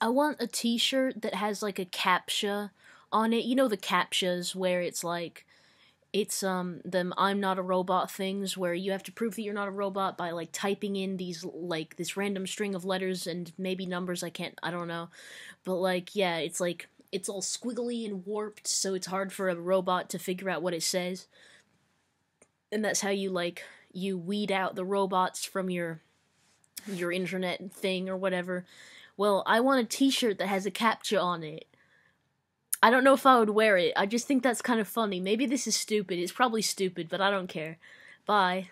I want a T-shirt that has like a captcha on it. You know the captchas where it's like it's um them I'm not a robot things where you have to prove that you're not a robot by like typing in these like this random string of letters and maybe numbers I can't I don't know. But like yeah, it's like it's all squiggly and warped so it's hard for a robot to figure out what it says. And that's how you like you weed out the robots from your your internet thing or whatever. Well, I want a t-shirt that has a captcha on it. I don't know if I would wear it. I just think that's kind of funny. Maybe this is stupid. It's probably stupid, but I don't care. Bye.